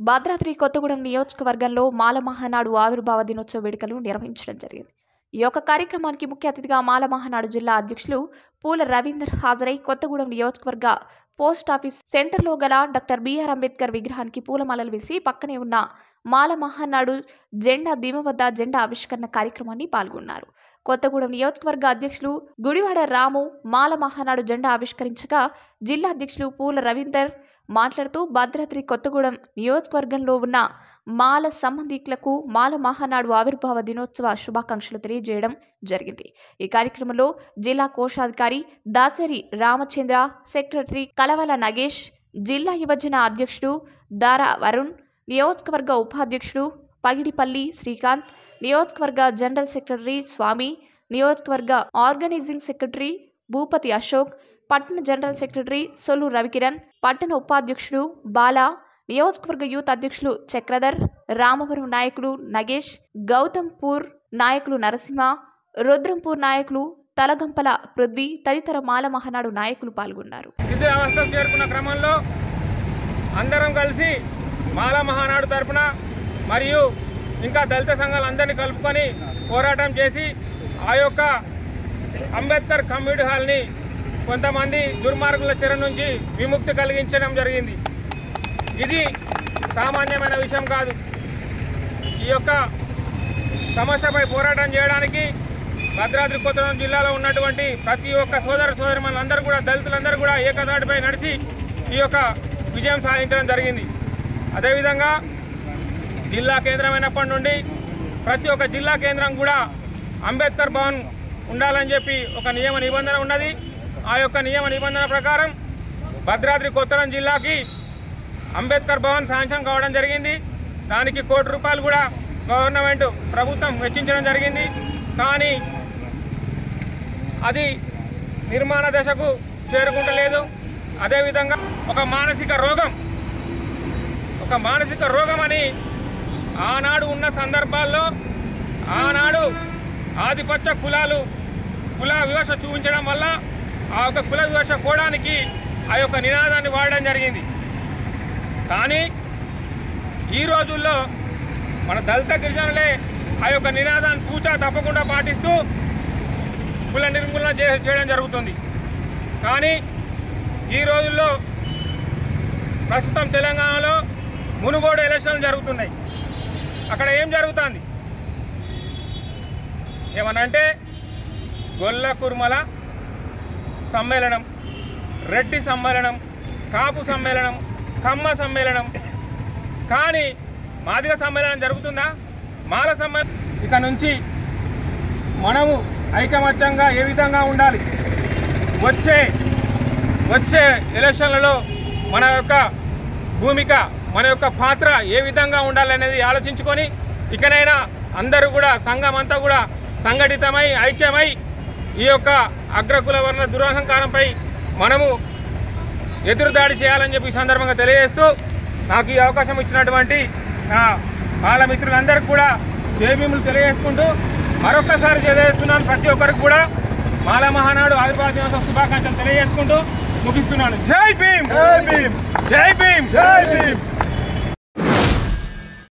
భద్రాద్రి కొత్తగూడెం నియోజకవర్గంలో మాల మహానాడు ఆవిర్భావ దినోత్సవ వేడుకలు నిర్వహించడం జరిగింది. ఈ యొక్క కార్యక్రమానికి ముఖ్య అతిథిగా మాల మహానాడు జిల్లా అధ్యక్షులు పూల రవీందర్ హాజరై కొత్తగూడెం నియోజకవర్గ పోస్ట్ ఆఫీస్ సెంటర్లో గల డాక్టర్ బిఆర్ అంబేద్కర్ విగ్రహానికి పూలమాలలు వేసి పక్కనే ఉన్న మాల మహానాడు జెండా దిమ వద్ద జెండా ఆవిష్కరణ కార్యక్రమాన్ని పాల్గొన్నారు. కొత్తగూడెం నియోజకవర్గ అధ్యక్షులు గుడివాడ రాము మాల మహానాడు జెండా ఆవిష్కరించగా జిల్లా అధ్యక్షులు పూల రవీందర్ మాట్లాడుతూ భద్రాద్రి కొత్తగూడెం నియోజకవర్గంలో ఉన్న మాల సంబంధికులకు మాల మహానాడు ఆవిర్భావ దినోత్సవ శుభాకాంక్షలు తెలియజేయడం జరిగింది. ఈ కార్యక్రమంలో జిల్లా కోశాధికారి దాసరి రామచంద్ర సెక్రటరీ కలవల నగేష్ జిల్లా యువజన అధ్యక్షుడు దారా వరుణ్ నియోజకవర్గ ఉపాధ్యక్షుడు పగిడిపల్లి శ్రీకాంత్ నియోజకవర్గ జనరల్ సెక్రటరీ స్వామి నియోజకవర్గ ఆర్గనైజింగ్ సెక్రటరీ భూపతి అశోక్ పట్టణ జనరల్ సెక్రటరీ సొల్లు రవికిరణ్ పట్టణ ఉపాధ్యక్షుడు బాలా నియోజకవర్గ యూత్ అధ్యక్షులు చక్రధర్ రామవరం నాయకులు నగేష్ గౌతంపూర్ నాయకులు నరసింహ రుద్రంపూర్ నాయకులు తలగంపల పృథ్వీ తదితర మాల మహనాడు నాయకులు పాల్గొన్నారు. శిథిలావస్థకు చేరుకున్న క్రమంలో అందరం కలిసి మాల మహానాడు తరపున మరియు ఇంకా దళిత సంఘాలందరినీ కలుపుకొని పోరాటం చేసి ఆ యొక్క అంబేద్కర్ కమ్యూనిటీ హాల్ని కొంతమంది దుర్మార్గుల చెర నుంచి విముక్తి కలిగించడం జరిగింది. ఇది సామాన్యమైన విషయం కాదు. ఈ యొక్క సమస్యపై పోరాటం చేయడానికి భద్రాద్రి కొత్తగూడెం జిల్లాలో ఉన్నటువంటి ప్రతి ఒక్క సోదర సోదరులందరూ కూడా దళితులందరూ కూడా ఏకదాటిపై నడిచి ఈ యొక్క విజయం సాధించడం జరిగింది. అదేవిధంగా జిల్లా కేంద్రమైనప్పటి నుండి ప్రతి ఒక్క జిల్లా కేంద్రం కూడా అంబేద్కర్ భవన్ ఉండాలని చెప్పి ఒక నియమ నిబంధన ఉన్నది. ఆ యొక్క నియమ నిబంధన ప్రకారం భద్రాద్రి కొత్తగూడెం జిల్లాకి అంబేద్కర్ భవన్ శాంక్షన్ కావడం జరిగింది. దానికి కోటి రూపాయలు కూడా గవర్నమెంట్ ప్రభుత్వం వెచ్చించడం జరిగింది. కానీ అది నిర్మాణ దశకు చేరుకుంటలేదు. అదేవిధంగా ఒక మానసిక రోగం ఒక మానసిక రోగం అని ఆనాడు ఉన్న సందర్భాల్లో ఆనాడు ఆధిపత్య కులాలు కుల వివక్ష చూపించడం వల్ల ఆ యొక్క కుల వివక్ష కోవడానికి ఆ యొక్క నినాదాన్ని వాడడం జరిగింది. కానీ ఈ రోజుల్లో మన దళిత గిరిజనులే ఆ యొక్క నినాదాన్ని తూచా తప్పకుండా పాటిస్తూ కుల నిర్మూలన చే- చేయడం జరుగుతుంది. కానీ ఈ రోజుల్లో ప్రస్తుతం తెలంగాణలో మునుగోడు ఎలక్షన్లు జరుగుతున్నాయి. అక్కడ ఏం జరుగుతుంది? ఏమనంటే గొల్ల కుర్మల సమ్మేళనం రెడ్డి సమ్మేళనం కాపు సమ్మేళనం కమ్మ సమ్మేళనం. కానీ మాదిగ సమ్మేళనం జరుగుతుందా? మాల సమ్మేళనం ఇక నుంచి మనము ఐకమత్యంగా ఏ విధంగా ఉండాలి? వచ్చే వచ్చే ఎలక్షన్లలో మన యొక్క భూమిక మన యొక్క పాత్ర ఏ విధంగా ఉండాలనేది ఆలోచించుకొని ఇకనైనా అందరూ కూడా సంఘం అంతా కూడా సంఘటితమై ఐక్యమై ఈ యొక్క అగ్రకుల వర్ణ దురహంకారంపై మనము ఎదురుదాడి చేయాలని చెప్పి ఈ సందర్భంగా తెలియజేస్తూ నాకు ఈ అవకాశం ఇచ్చినటువంటి నా బాల మిత్రులందరికీ కూడా జేబీములు తెలియజేసుకుంటూ మరొక్కసారి తెలియజేస్తున్నాను ప్రతి ఒక్కరికి కూడా మాల మహానాడు ఆవిర్భావ దినోత్సవ శుభాకాంక్షలు తెలియజేసుకుంటూ ముగిస్తున్నాను. జై భీమ్! జై భీమ్! జై భీమ్! జై భీమ్!